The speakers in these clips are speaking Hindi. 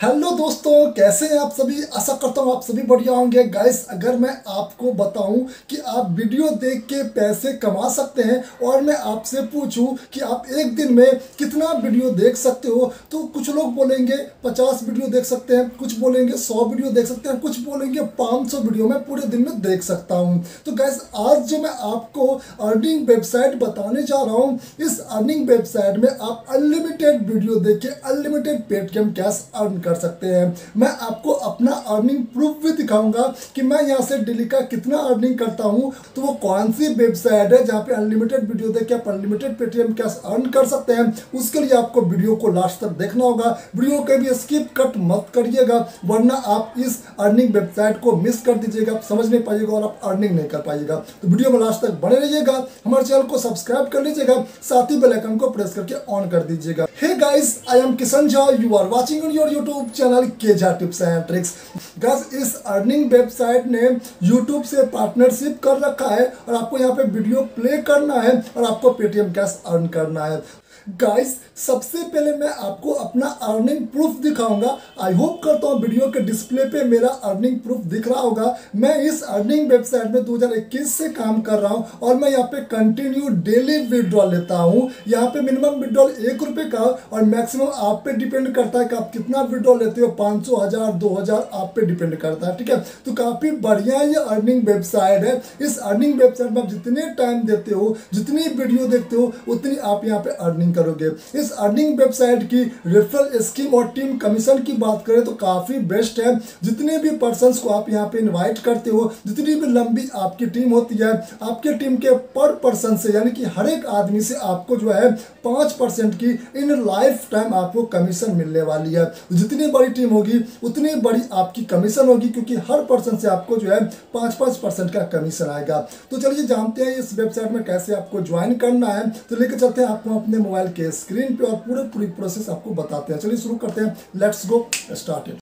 हेलो दोस्तों, कैसे हैं आप सभी? आशा करता हूँ आप सभी बढ़िया होंगे। गाइस अगर मैं आपको बताऊँ कि आप वीडियो देख के पैसे कमा सकते हैं और मैं आपसे पूछूँ कि आप एक दिन में कितना वीडियो देख सकते हो तो कुछ लोग बोलेंगे 50 वीडियो देख सकते हैं, कुछ बोलेंगे 100 वीडियो देख सकते हैं, कुछ बोलेंगे 500 वीडियो मैं पूरे दिन में देख सकता हूँ। तो गैस आज जो मैं आपको अर्निंग वेबसाइट बताने जा रहा हूँ, इस अर्निंग वेबसाइट में आप अनलिमिटेड वीडियो देख के अनलिमिटेड पेटीएम कैश अर्न कर सकते हैं। मैं आपको अपना अर्निंग प्रूफ भी दिखाऊँगा कि मैं यहाँ से डेली का कितना अर्निंग करता हूँ। तो वो कौन सी वेबसाइट है जहाँ पे अनलिमिटेड वीडियो देख के आप अनलिमिटेड पेटीएम कैश अर्न कर सकते हैं। उसके लिए आपको वीडियो को लास्ट तक देखना होगा। वीडियो के भी स्किप कट मत करिएगा, वरना आप इस अर्निंग वेबसाइट को मिस कर दीजिएगा, आप समझ नहीं पाइएगा और आप अर्निंग नहीं कर पाइएगा। तो वीडियो में लास्ट तक बने रहिएगा, हमारे चैनल को सब्सक्राइब कर लीजिएगा, साथ ही बेलाइकन को प्रेस करके ऑन कर दीजिएगा। Hey guys I am Kishan Jha you are watching on your YouTube channel K J tips and tricks guys इस अर्निंग वेबसाइट ने यूट्यूब से पार्टनरशिप कर रखा है और आपको यहाँ पे वीडियो प्ले करना है और आपको पेटीएम कैश अर्न करना है। गाइस सबसे पहले मैं आपको अपना अर्निंग प्रूफ दिखाऊँगा। आई होप करता हूँ वीडियो के डिस्प्ले पे मेरा अर्निंग प्रूफ दिख रहा होगा। मैं इस अर्निंग वेबसाइट में 2021 से काम कर रहा हूँ और मैं यहाँ पे कंटिन्यू डेली विड्रॉल लेता हूँ। यहाँ पे मिनिमम विड्रॉल एक रुपये का और मैक्सिमम आप पे डिपेंड करता है कि आप कितना विड्रॉल लेते हो। पाँच सौ, हज़ार, दो हज़ार आप पे डिपेंड करता है, ठीक है? तो काफ़ी बढ़िया ये अर्निंग वेबसाइट है। इस अर्निंग वेबसाइट में आप जितने टाइम देते हो, जितनी वीडियो देखते हो, उतनी आप यहाँ पे अर्निंग करोगे। इस अर्निंग वेबसाइट की रेफरल स्कीम और टीम कमीशन की बात करें तो काफ़ी बेस्ट है। जितने भी पर्सन को आप यहाँ पे इनवाइट करते हो, जितनी भी लंबी आपकी टीम होती है, आपके टीम के पर पर्सन से, यानी कि हर एक आदमी से आपको जो है पाँच परसेंट की इन लाइफ टाइम आपको कमीशन मिलने वाली है। जितनी बड़ी टीम होगी, उतनी बड़ी आपकी कमीशन होगी, क्योंकि हर पर्सन से आपको जो है पाँच पाँच परसेंट का कमीशन आएगा। तो चलिए जानते हैं इस वेबसाइट में कैसे आपको ज्वाइन करना है। तो लेकर चलते हैं आपको अपने मोबाइल के स्क्रीन पे और पूरे पूरी प्रोसेस आपको बताते हैं। चलिए शुरू करते हैं। लेट्स गो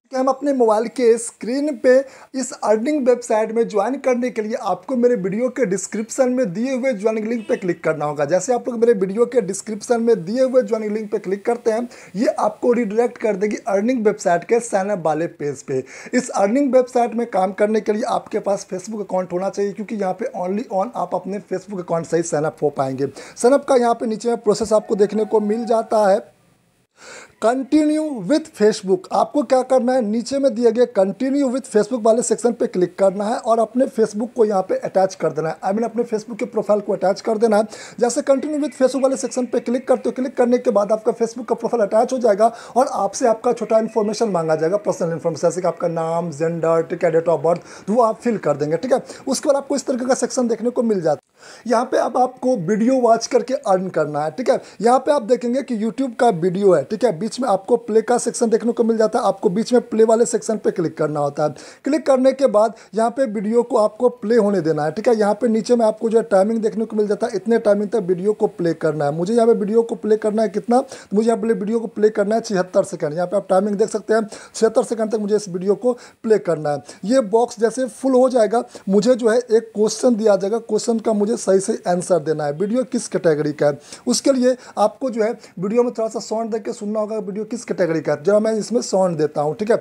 स्टार्ट हम अपने मोबाइल के स्क्रीन पे इस अर्निंग वेबसाइट में ज्वाइन करने के लिए आपको मेरे वीडियो के डिस्क्रिप्शन में दिए हुए ज्वाइनिंग लिंक पे क्लिक करना होगा। जैसे आप लोग मेरे वीडियो के डिस्क्रिप्शन में दिए हुए ज्वाइनिंग लिंक पे क्लिक करते हैं, ये आपको रिडायरेक्ट कर देगी अर्निंग वेबसाइट के साइनअप वाले पेज पे। इस अर्निंग वेबसाइट में काम करने के लिए आपके पास फेसबुक अकाउंट होना चाहिए, क्योंकि यहाँ पे ऑनली ऑन आप अपने फेसबुक अकाउंट से ही साइनअप हो पाएँगे। साइनअप का यहाँ पे नीचे में प्रोसेस आपको देखने को मिल जाता है। कंटिन्यू विथ फेसबुक आपको क्या करना है? नीचे में दिए गए कंटिन्यू विथ फेसबुक वाले सेक्शन पे क्लिक करना है और अपने फेसबुक को यहाँ पे अटैच कर देना है। आई I मीन mean, अपने फेसबुक के प्रोफ़ाइल को अटैच कर देना है। जैसे कंटिन्यू विथ फेसबुक वाले सेक्शन पे क्लिक करते हो क्लिक करने के बाद आपका फेसबुक का प्रोफ़ाइल अटैच हो जाएगा और आपसे आपका छोटा इन्फॉर्मेशन मांगा जाएगा पर्सनल इन्फॉर्मेशन जैसे कि आपका नाम जेंडर ठीक है डेट ऑफ़ बर्थ वो आप फिल कर देंगे ठीक है? उसके बाद आपको इस तरीके का सेक्शन देखने को मिल जाता है। यहाँ पे अब आपको वीडियो वॉच करके अर्न करना है ठीक है? यहाँ पे आप देखेंगे कि यूट्यूब का वीडियो है ठीक है? बीच में आपको प्ले का सेक्शन देखने को मिल जाता है। आपको बीच में प्ले वाले सेक्शन पे क्लिक करना होता है। क्लिक करने के बाद यहाँ पे वीडियो को आपको प्ले होने देना है, ठीक है? यहाँ पे नीचे में आपको जो है टाइमिंग देखने को मिल जाता है। इतने टाइमिंग तक वीडियो को प्ले करना है। मुझे यहाँ पे वीडियो को प्ले करना है कितना? मुझे यहाँ पे वीडियो को प्ले करना है छिहत्तर सेकंड यहाँ पे आप टाइमिंग देख सकते हैं। छिहत्तर सेकंड तक मुझे इस वीडियो को प्ले करना है। ये बॉक्स जैसे फुल हो जाएगा। मुझे जो है एक क्वेश्चन दिया जाएगा। क्वेश्चन का मुझे सही से आंसर देना है। वीडियो किस कैटेगरी का है? उसके लिए आपको जो है वीडियो में थोड़ा सा साउंड देख के सुनना होगा। वीडियो किस कैटेगरी का है? जरा मैं इसमें साउंड देता हूँ ठीक है?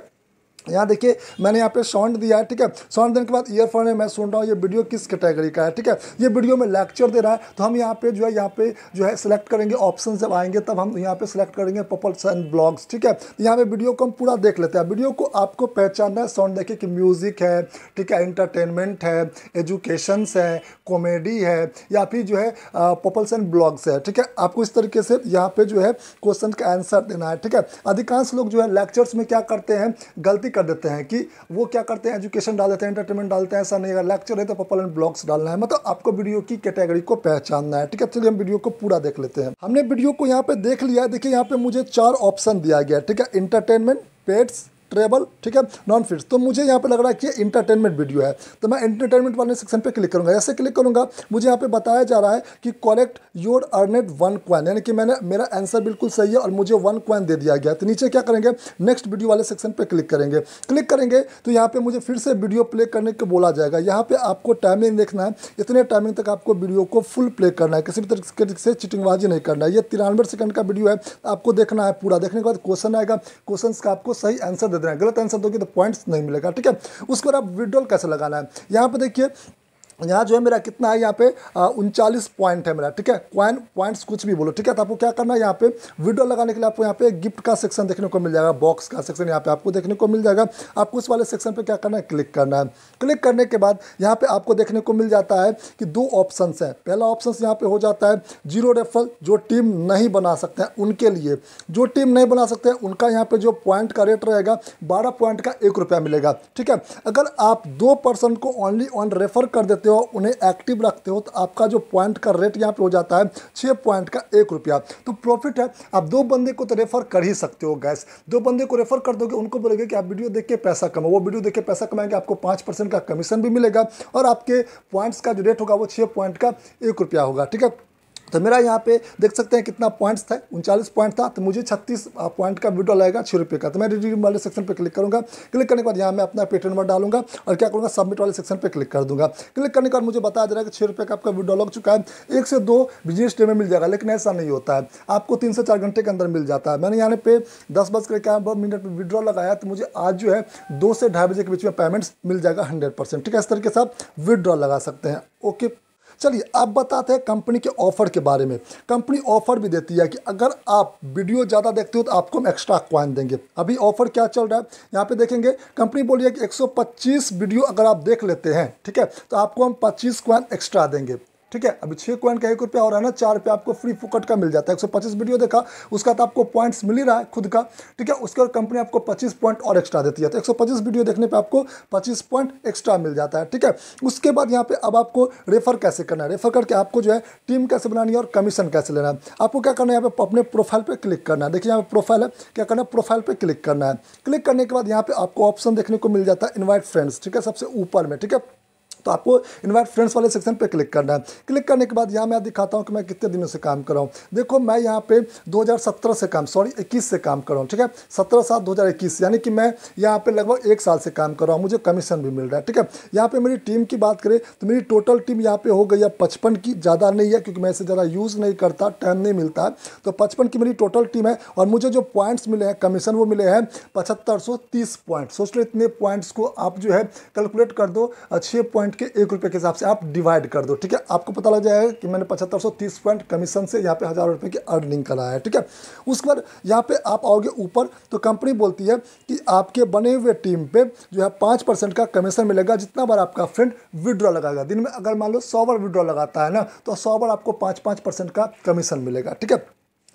यहाँ देखिए, मैंने यहाँ पे साउंड दिया है, ठीक है? साउंड देने के बाद ईयरफोन है, मैं सुन रहा हूँ, ये वीडियो किस कैटेगरी का है, ठीक है? ये वीडियो में लेक्चर दे रहा है तो हम यहाँ पे जो है, यहाँ पे जो है सिलेक्ट करेंगे ऑप्शन जब आएँगे, तब हम यहाँ पे सिलेक्ट करेंगे पपल्स एंड ब्लॉग्स ठीक है? यहाँ पे वीडियो को हम पूरा देख लेते हैं। वीडियो को आपको पहचानना है साउंड देखिए कि म्यूज़िक है, ठीक है? इंटरटेनमेंट है एजुकेशन है कॉमेडी है, या फिर जो है पपल्स एंड ब्लॉग्स है, ठीक है? आपको इस तरीके से यहाँ पे जो है क्वेश्चन का आंसर देना है, ठीक है? अधिकांश लोग जो है लेक्चर्स में क्या करते हैं, गलती कर देते हैं कि वो क्या करते हैं एजुकेशन डाल देते हैं एंटरटेनमेंट डालते हैं, ऐसा नहीं अगर लेक्चर है तो पपल एंड ब्लॉग्स डालना है। मतलब आपको वीडियो की कैटेगरी को पहचानना है, ठीक है? चलिए हम वीडियो को पूरा देख लेते हैं। हमने वीडियो को यहाँ पे देख लिया देखिए यहाँ पे मुझे चार ऑप्शन दिया गया ठीक है? इंटरटेनमेंट पेट्स ट्रेबल ठीक है? नॉन फिट्स तो मुझे यहाँ पे लग रहा है कि इंटरटेनमेंट वीडियो है। तो मैं इंटरटेनमेंट वाले सेक्शन पे क्लिक करूँगा। ऐसे क्लिक करूँगा, मुझे यहाँ पे बताया जा रहा है कि collect your earned one coin यानी कि मैंने, मेरा आंसर बिल्कुल सही है और मुझे वन क्वाइन दे दिया गया। तो नीचे क्या करेंगे? नेक्स्ट वीडियो वाले सेक्शन पे क्लिक करेंगे। क्लिक करेंगे तो यहाँ पर मुझे फिर से वीडियो प्ले करने को बोला जाएगा। यहाँ पर आपको टाइमिंग देखना है। इतने टाइमिंग तक आपको वीडियो को फुल प्ले करना है। किसी भी तरीके से चिटिंगबाजी नहीं करना है। ये तिरानवे सेकंड का वीडियो है। आपको देखना है पूरा। देखने के बाद क्वेश्चन आएगा। क्वेश्चन का आपको सही आंसर दे देना गलत आंसर दोगे तो पॉइंट्स नहीं मिलेगा, ठीक है? उसके बाद आप विड्रॉल कैसे लगाना है? यहाँ पर देखिए यहाँ जो है मेरा कितना है? यहाँ पे उनचालीस पॉइंट है मेरा, ठीक है? क्वाइन पॉइंट्स कुछ भी बोलो, ठीक है? तो आपको क्या करना है? यहाँ पे वीडियो लगाने के लिए आपको यहाँ पे गिफ्ट का सेक्शन देखने को मिल जाएगा बॉक्स का सेक्शन यहाँ पे आपको देखने को मिल जाएगा। आपको उस वाले सेक्शन पे क्या करना है? क्लिक करना है। क्लिक करने के बाद यहाँ पे आपको देखने को मिल जाता है कि दो ऑप्शन है। पहला ऑप्शन यहाँ पे हो जाता है ज़ीरो रेफल जो टीम नहीं बना सकते हैं उनके लिए। जो टीम नहीं बना सकते हैं, उनका यहाँ पे जो पॉइंट का रेट रहेगा, बारह पॉइंट का एक रुपया मिलेगा, ठीक है? अगर आप दो पर्सन को ओनली ऑन रेफर कर देते हो, उन्हें एक्टिव रखते हो तो आपका जो पॉइंट का रेट यहाँ पे हो जाता है छः पॉइंट का एक रुपया। तो प्रॉफिट है, आप दो बंदे को तो रेफर कर ही सकते हो गैस दो बंदे को रेफर कर दोगे, उनको बोलोगे कि आप वीडियो देख के पैसा कमाओ। वो वीडियो देख के पैसा कमाएँगे, आपको पाँच परसेंट का कमीशन भी मिलेगा और आपके पॉइंट्स का जो रेट होगा वो छः पॉइंट का एक रुपया होगा, ठीक है? तो मेरा यहाँ पे देख सकते हैं कितना पॉइंट्स था, उनचालीस पॉइंट था तो मुझे छत्तीस पॉइंट का वीडियो लगेगा छः रुपये का। तो मैं रिडीम वाले सेक्शन पे क्लिक करूँगा। क्लिक करने के बाद यहाँ मैं अपना पेटीएम नंबर डालूँगा और क्या करूँगा सबमिट वाले सेक्शन पे क्लिक कर दूँगा। क्लिक करने के बाद मुझे बताया जा रहा है कि छः रुपये का आपका विड्रॉ लग चुका है। एक से दो बिज़नेस डे में मिल जाएगा लेकिन ऐसा नहीं होता है। आपको तीन से चार घंटे के अंदर मिल जाता है। मैंने यहाँ पे दस बज कर मिनट में विड्रॉ लगाया तो मुझे आज जो है दो से ढाई बजे के बीच में पेमेंट्स मिल जाएगा हंड्रेड ठीक है, इस तरीके से आप विड्रॉ लगा सकते हैं। ओके चलिए अब बताते हैं कंपनी के ऑफ़र के बारे में। कंपनी ऑफ़र भी देती है कि अगर आप वीडियो ज़्यादा देखते हो तो आपको हम एक्स्ट्रा क्वाइन देंगे। अभी ऑफ़र क्या चल रहा है? यहाँ पे देखेंगे, कंपनी बोली है कि 125 वीडियो अगर आप देख लेते हैं, ठीक है तो आपको हम 25 क्वाइन एक्स्ट्रा देंगे। ठीक है? अभी छः कॉइन का एक रुपया रहा है ना, चार रुपया आपको फ्री फुकट का मिल जाता है। एक सौ पच्चीस वीडियो देखा, उसका तो आपको पॉइंट्स मिल ही रहा है खुद का, ठीक है? उसके बाद कंपनी आपको पच्चीस पॉइंट और एक्स्ट्रा देती है। तो एक सौ पच्चीस वीडियो देखने पर आपको पच्चीस पॉइंट एक्स्ट्रा मिल जाता है, ठीक है? उसके बाद यहाँ पे अब आपको रेफर कैसे करना है? रेफर करके आपको जो है टीम कैसे बनानी है और कमीशन कैसे लेना है? आपको क्या करना है? यहाँ पे अपने प्रोफ़ाइल पर क्लिक करना है। देखिए, यहाँ पे प्रोफ़ाइल है। क्या करना है? प्रोफ़ाइल पर क्लिक करना है। क्लिक करने के बाद यहाँ पे आपको ऑप्शन देखने को मिल जाता है इन्वाइट फ्रेंड्स ठीक है? सबसे ऊपर में, ठीक है? तो आपको इन्वाइट फ्रेंड्स वाले सेक्शन पर क्लिक करना है। क्लिक करने के बाद यहाँ मैं दिखाता हूँ कि मैं कितने दिनों से काम कर रहा हूँ। देखो, मैं यहाँ पे 2017 से काम सॉरी 21 से काम कर रहा हूँ, ठीक है? 17 सात 2021 यानी कि मैं यहाँ पे लगभग एक साल से काम कर रहा हूँ। मुझे कमीशन भी मिल रहा है, ठीक है? यहाँ पे मेरी टीम की बात करें तो मेरी टोटल टीम यहाँ पे हो गई है पचपन की, ज़्यादा नहीं है, क्योंकि मैं इसे ज़्यादा यूज़ नहीं करता टाइम नहीं मिलता। तो पचपन की मेरी टोटल टीम है और मुझे जो पॉइंट्स मिले हैं कमीशन वो मिले हैं पचहत्तर सौ तीस पॉइंट सोच लो इतने पॉइंट्स को आप जो है कैलकुलेट कर दो छः पॉइंट के एक रुपये के हिसाब से आप डिवाइड कर दो, ठीक है? आपको पता लग जाएगा कि मैंने पचहत्तर सौ तीस पॉइंट कमीशन से यहाँ पे हज़ार रुपये की अर्निंग करा है, ठीक है? उसके बाद यहाँ पे आप आओगे ऊपर तो कंपनी बोलती है कि आपके बने हुए टीम पे जो है पाँच का कमीशन मिलेगा, जितना बार आपका फ्रेंड विड्रॉ लगाएगा। दिन में अगर मान लो सौ बार विड्रॉ लगाता है ना तो सौ बार आपको पाँच पाँच का कमीशन मिलेगा, ठीक है?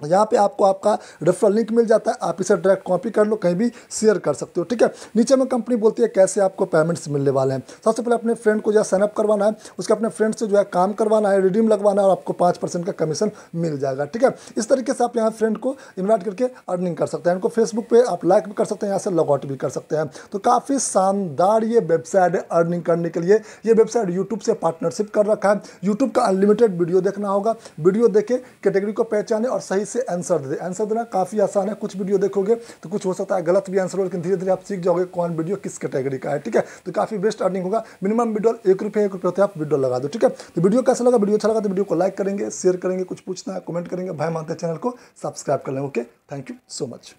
यहाँ पे आपको आपका रेफरल लिंक मिल जाता है। आप इसे डायरेक्ट कॉपी कर लो, कहीं भी शेयर कर सकते हो, ठीक है? नीचे में कंपनी बोलती है कैसे आपको पेमेंट्स मिलने वाले हैं। सबसे पहले अपने फ्रेंड को जो है साइनअप करवाना है, उसके अपने फ्रेंड से जो है काम करवाना है रिडीम लगवाना है और आपको पाँच परसेंट का कमीशन मिल जाएगा, ठीक है? इस तरीके से आप यहाँ फ्रेंड को इन्वाइट करके अर्निंग कर सकते हैं। इनको फेसबुक पर आप लाइक भी कर सकते हैं, यहाँ से लॉगआउट भी कर सकते हैं। तो काफ़ी शानदार ये वेबसाइट है अर्निंग करने के लिए। ये वेबसाइट यूट्यूब से पार्टनरशिप कर रखा है। यूट्यूब का अनलिमिटेड वीडियो देखना होगा। वीडियो देखे कैटेगरी को पहचाने और सही से आंसर दे। आंसर देना काफ़ी आसान है। कुछ वीडियो देखोगे तो कुछ हो सकता है गलत भी आंसर हो, लेकिन धीरे धीरे आप सीख जाओगे कौन वीडियो किस कैटेगरी का है, ठीक है? तो काफ़ी बेस्ट अर्निंग होगा। मिनिमम वीडियो एक रुपये एक रुपये होते आप वीडियो लगा दो, ठीक है? तो वीडियो कैसा लगा? वीडियो अच्छा लगा तो वीडियो को लाइक करेंगे शेयर करेंगे, कुछ पूछना है कमेंट करेंगे भाई मानते चैनल को सब्सक्राइब कर लें okay thank you so much